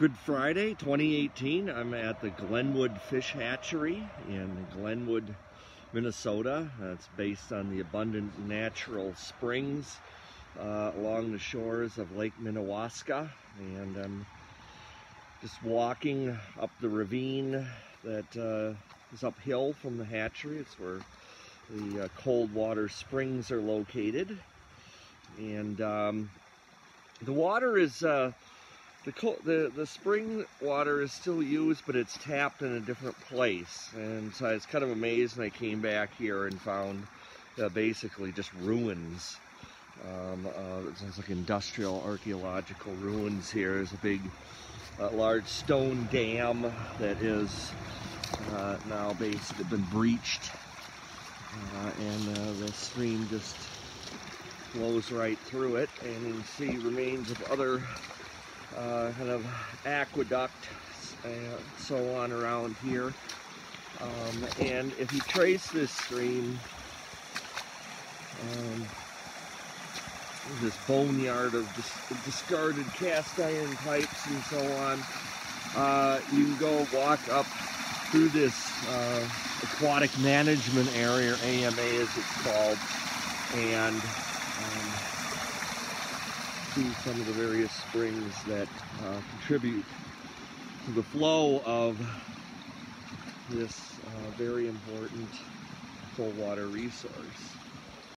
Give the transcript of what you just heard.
Good Friday 2018. I'm at the Glenwood Fish Hatchery in Glenwood, Minnesota. It's based on the abundant natural springs uh, along the shores of Lake Minnewaska. And I'm just walking up the ravine that uh, is uphill from the hatchery. It's where the uh, cold water springs are located. And um, the water is uh, the, the, the spring water is still used, but it's tapped in a different place. And so I was kind of amazed when I came back here and found uh, basically just ruins. Um, uh, it sounds like industrial archaeological ruins here. There's a big, uh, large stone dam that is uh, now basically been breached. Uh, and uh, the stream just flows right through it. And you can see remains of other uh, kind of aqueduct and so on around here. Um, and if you trace this stream, um, this boneyard of dis discarded cast iron pipes and so on, uh, you can go walk up through this uh, aquatic management area, AMA as it's called, and um, see some of the various springs that uh, contribute to the flow of this uh, very important cold water resource.